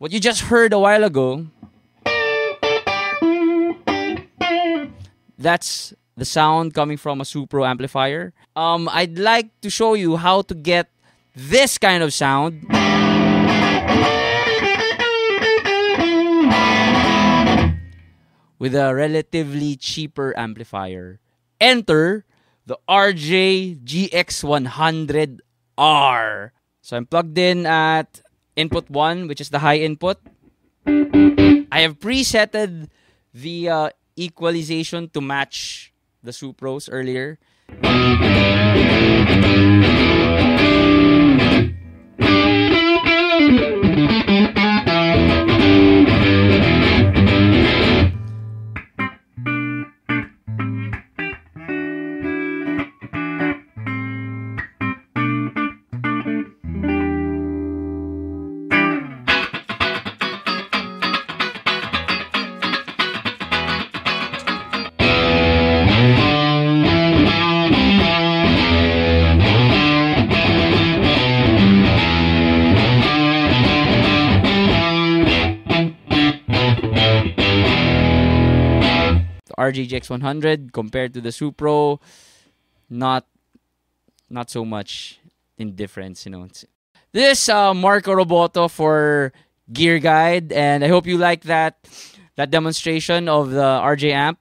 What you just heard a while ago, that's the sound coming from a Supro amplifier. Um, I'd like to show you how to get this kind of sound. With a relatively cheaper amplifier. Enter the RJ GX100R. So I'm plugged in at input 1, which is the high input. I have presetted the uh, equalization to match the Supros earlier. RJX 100 compared to the Supro, not not so much in difference, you know. This uh, Marco Roboto for Gear Guide, and I hope you like that that demonstration of the RJ amp.